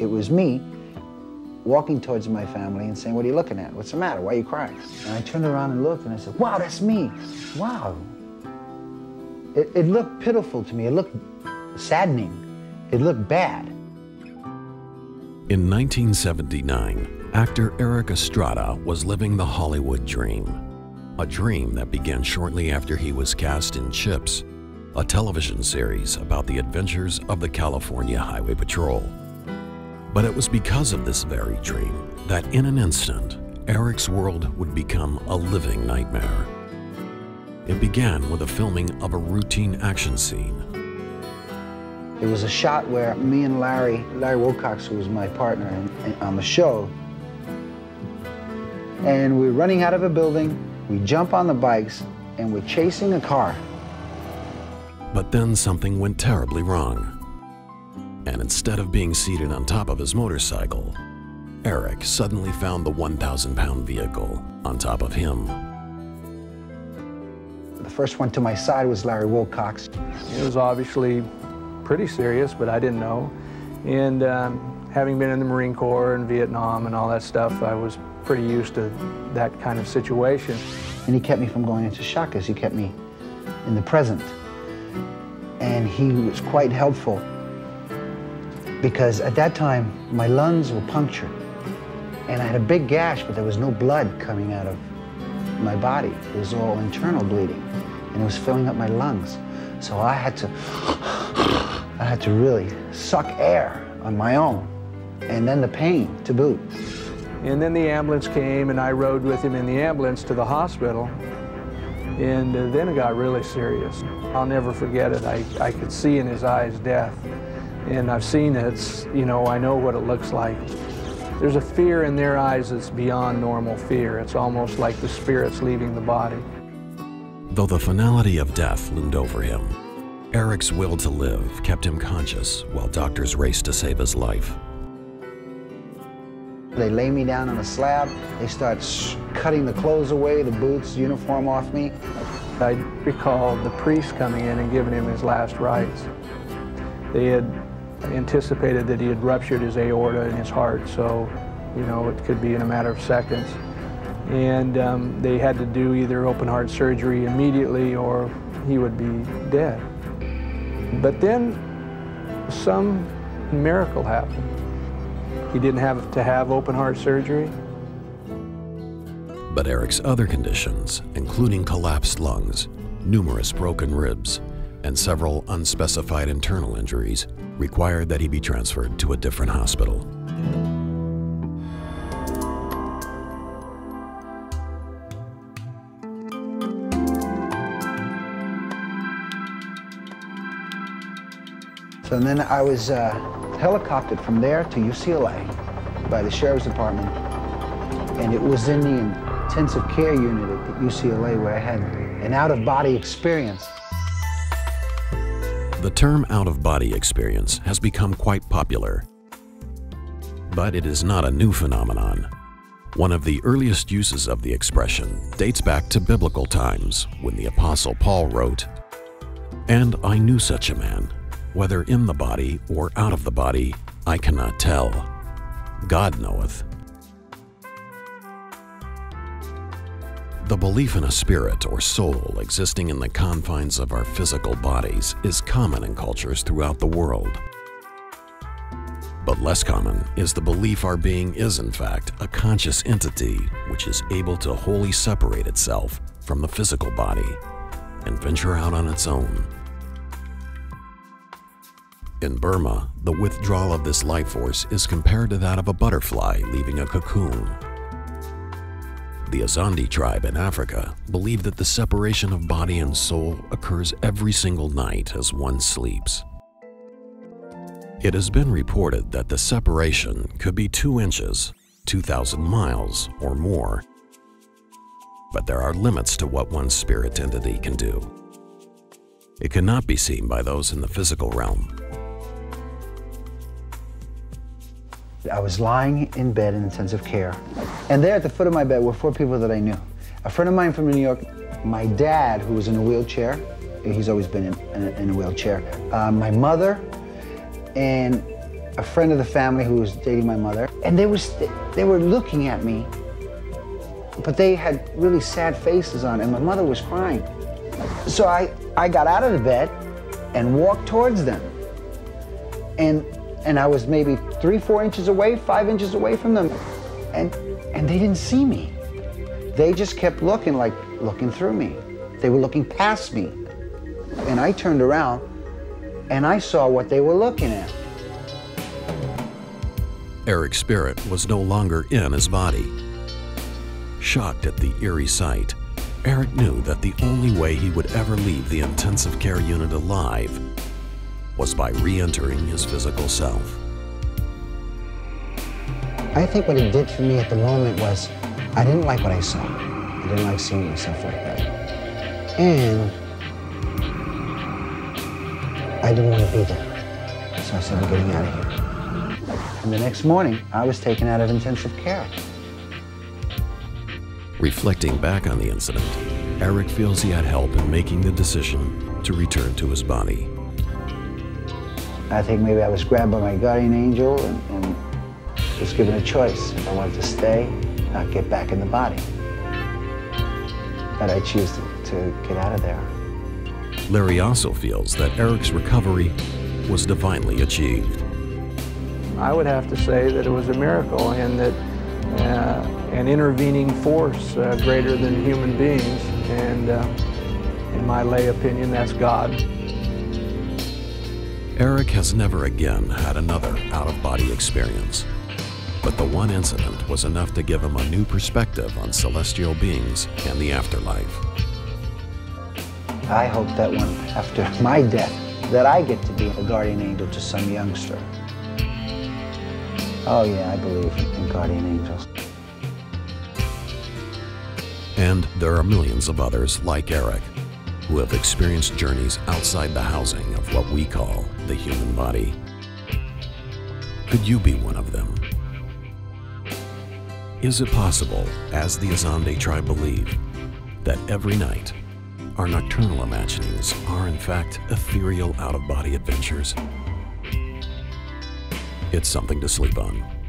it was me walking towards my family and saying, what are you looking at? What's the matter? Why are you crying? And I turned around and looked and I said, wow, that's me. Wow. It, it looked pitiful to me. It looked saddening. It looked bad. In 1979, actor Erik Estrada was living the Hollywood dream. A dream that began shortly after he was cast in Chips, a television series about the adventures of the California Highway Patrol. But it was because of this very dream that in an instant, Erik's world would become a living nightmare. It began with a filming of a routine action scene. It was a shot where me and Larry, Larry Wilcox, who was my partner in, in, on the show, and we're running out of a building, we jump on the bikes, and we're chasing a car. But then something went terribly wrong. And instead of being seated on top of his motorcycle, Erik suddenly found the 1,000 pound vehicle on top of him. The first one to my side was Larry Wilcox. It was obviously pretty serious, but I didn't know. And um, having been in the Marine Corps and Vietnam and all that stuff, I was pretty used to that kind of situation. And he kept me from going into shock as he kept me in the present. And he was quite helpful because at that time, my lungs were punctured. And I had a big gash, but there was no blood coming out of my body. It was all internal bleeding, and it was filling up my lungs. So I had to, I had to really suck air on my own, and then the pain to boot. And then the ambulance came, and I rode with him in the ambulance to the hospital. And uh, then it got really serious. I'll never forget it. I, I could see in his eyes death and I've seen it, you know, I know what it looks like. There's a fear in their eyes that's beyond normal fear. It's almost like the spirit's leaving the body. Though the finality of death loomed over him, Erik's will to live kept him conscious while doctors raced to save his life. They lay me down on a slab. They start cutting the clothes away, the boots, uniform off me. I recall the priest coming in and giving him his last rites. They had anticipated that he had ruptured his aorta in his heart, so, you know, it could be in a matter of seconds. And um, they had to do either open heart surgery immediately or he would be dead. But then some miracle happened. He didn't have to have open heart surgery. But Erik's other conditions, including collapsed lungs, numerous broken ribs, and several unspecified internal injuries, required that he be transferred to a different hospital. So then I was uh, helicoptered from there to UCLA by the Sheriff's Department. And it was in the intensive care unit at UCLA where I had an out-of-body experience. The term out-of-body experience has become quite popular. But it is not a new phenomenon. One of the earliest uses of the expression dates back to biblical times when the Apostle Paul wrote, And I knew such a man, whether in the body or out of the body, I cannot tell. God knoweth. The belief in a spirit or soul existing in the confines of our physical bodies is common in cultures throughout the world. But less common is the belief our being is in fact a conscious entity which is able to wholly separate itself from the physical body and venture out on its own. In Burma, the withdrawal of this life force is compared to that of a butterfly leaving a cocoon the Azande tribe in Africa believe that the separation of body and soul occurs every single night as one sleeps. It has been reported that the separation could be 2 inches, 2,000 miles, or more. But there are limits to what one spirit entity can do. It cannot be seen by those in the physical realm, I was lying in bed in intensive care. And there at the foot of my bed were four people that I knew. A friend of mine from New York, my dad, who was in a wheelchair. He's always been in, in, a, in a wheelchair. Uh, my mother, and a friend of the family who was dating my mother, and they was they were looking at me, but they had really sad faces on, and my mother was crying. So I I got out of the bed and walked towards them, and and I was maybe three four inches away, five inches away from them, and and they didn't see me. They just kept looking like looking through me. They were looking past me, and I turned around and I saw what they were looking at. Erik's spirit was no longer in his body. Shocked at the eerie sight, Erik knew that the only way he would ever leave the intensive care unit alive was by re-entering his physical self. I think what it did for me at the moment was I didn't like what I saw. I didn't like seeing myself like that. And I didn't want to be there. So I said, I'm getting out of here. And the next morning, I was taken out of intensive care. Reflecting back on the incident, Erik feels he had help in making the decision to return to his body. I think maybe I was grabbed by my guardian angel and, and was given a choice. If I wanted to stay, not get back in the body. But I choose to, to get out of there. Larry also feels that Erik's recovery was divinely achieved. I would have to say that it was a miracle and that uh, an intervening force uh, greater than human beings. And uh, in my lay opinion, that's God. Erik has never again had another out-of-body experience. But the one incident was enough to give him a new perspective on celestial beings and the afterlife. I hope that when, after my death, that I get to be a guardian angel to some youngster. Oh yeah, I believe in guardian angels. And there are millions of others like Erik who have experienced journeys outside the housing of what we call the human body. Could you be one of them? Is it possible, as the Azande tribe believe, that every night our nocturnal imaginings are in fact ethereal out-of-body adventures? It's something to sleep on.